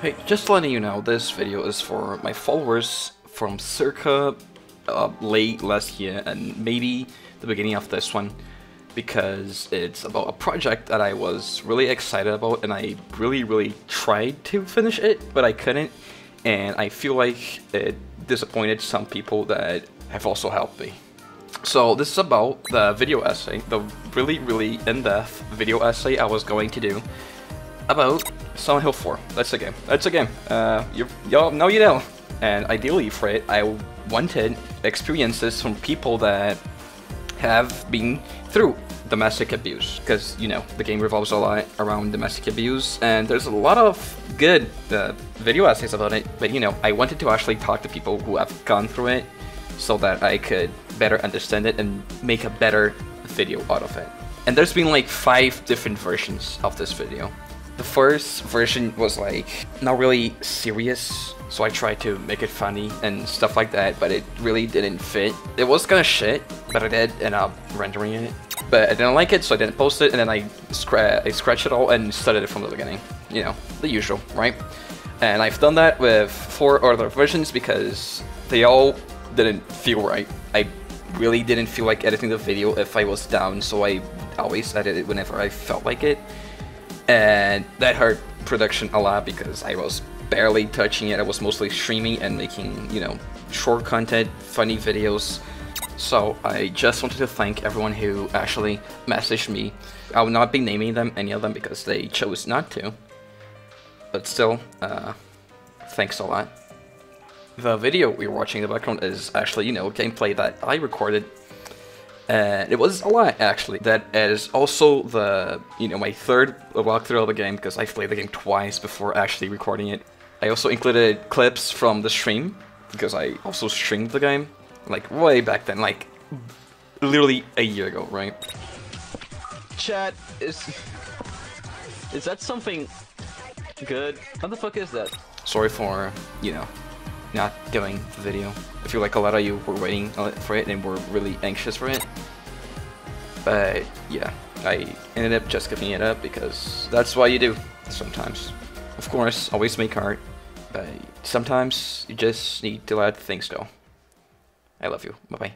Hey, just letting you know, this video is for my followers from circa uh, late last year and maybe the beginning of this one because it's about a project that I was really excited about and I really really tried to finish it but I couldn't and I feel like it disappointed some people that have also helped me. So this is about the video essay, the really really in-depth video essay I was going to do about Silent Hill 4. That's a game. That's a game. Uh, you y'all know you know. And ideally for it, I wanted experiences from people that have been through domestic abuse because you know the game revolves a lot around domestic abuse and there's a lot of good uh, video essays about it but you know i wanted to actually talk to people who have gone through it so that i could better understand it and make a better video out of it and there's been like five different versions of this video the first version was like not really serious, so I tried to make it funny and stuff like that, but it really didn't fit. It was kind of shit, but I did end up rendering it. But I didn't like it, so I didn't post it, and then I, scra uh, I scratched it all and started it from the beginning. You know, the usual, right? And I've done that with four other versions because they all didn't feel right. I really didn't feel like editing the video if I was down, so I always edit it whenever I felt like it and that hurt production a lot because I was barely touching it. I was mostly streaming and making, you know, short content, funny videos. So I just wanted to thank everyone who actually messaged me. I will not be naming them, any of them, because they chose not to. But still, uh, thanks a lot. The video we're watching in the background is actually, you know, gameplay that I recorded and it was a lot actually. That is also the you know my third walkthrough of the game because I've played the game twice before actually recording it. I also included clips from the stream because I also streamed the game like way back then, like literally a year ago, right? Chat is is that something good? What the fuck is that? Sorry for you know not doing the video. I feel like a lot of you were waiting for it and were really anxious for it. But yeah, I ended up just giving it up because that's what you do sometimes. Of course, always make art, but sometimes you just need to let things go. I love you. Bye-bye.